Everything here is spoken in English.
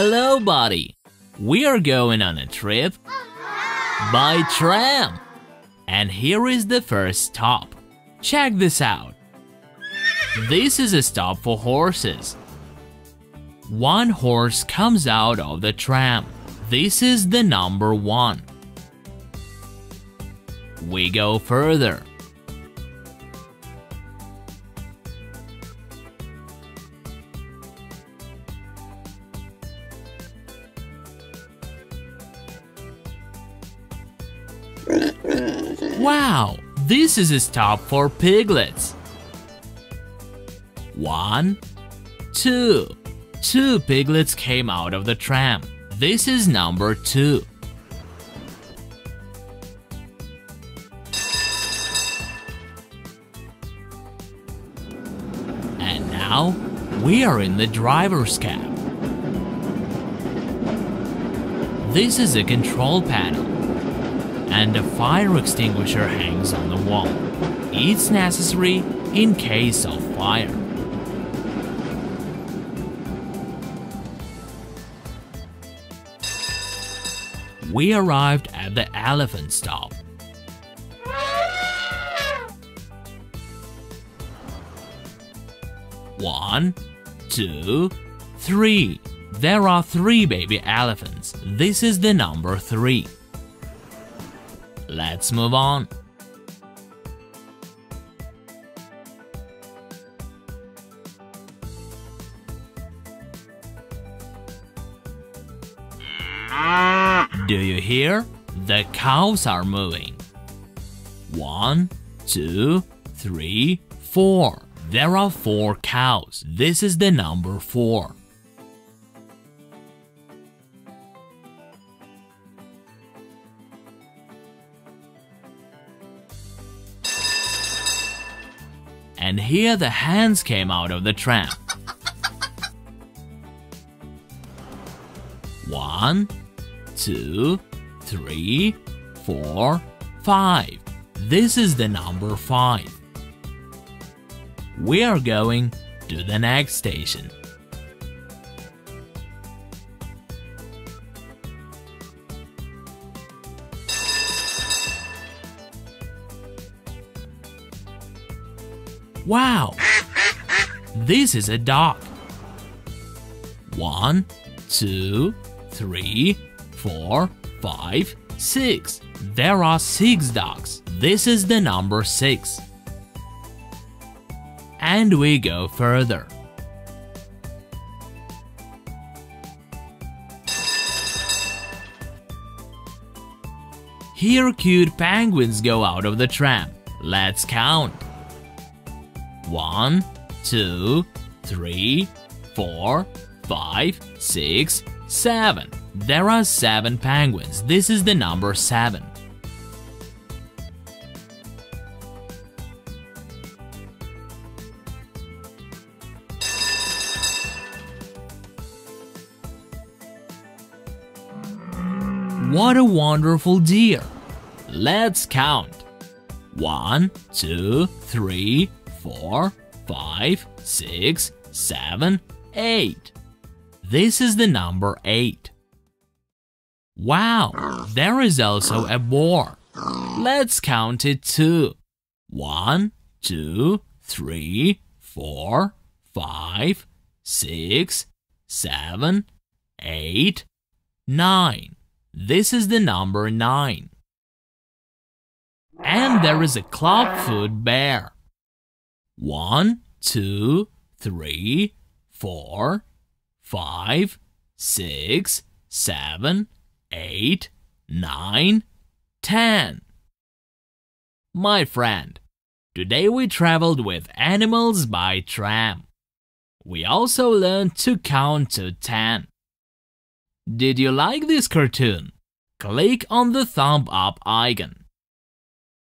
Hello, buddy. We are going on a trip by tram. And here is the first stop. Check this out. This is a stop for horses. One horse comes out of the tram. This is the number one. We go further. Wow, this is a stop for piglets. One, two. Two piglets came out of the tram. This is number two. And now we are in the driver's cab. This is a control panel, and a fire extinguisher hangs on the wall. It's necessary in case of fire. We arrived at the elephant stop. One, two, three. There are three baby elephants. This is the number three. Let's move on. Do you hear? The cows are moving. One, two, three, four. There are four cows. This is the number four. And here the hands came out of the tram. One, two, three, four, five. This is the number five. We are going to the next station. Wow! This is a dog. One, two, three, four, five, six. There are six dogs. This is the number six. And we go further. Here cute penguins go out of the tram. Let's count. One, two, three, four, five, six, seven. There are seven penguins. This is the number seven. What a wonderful deer! Let's count. One, two, three, four, five, six, seven, eight. This is the number eight. Wow, there is also a boar. Let's count it too. One, two, three, four, five, six, seven, eight, nine. This is the number nine. And there is a clubfoot bear. One, two, three, four, five, six, seven, eight, nine, ten. My friend, today we traveled with animals by tram. We also learned to count to ten. Did you like this cartoon? Click on the thumb up icon.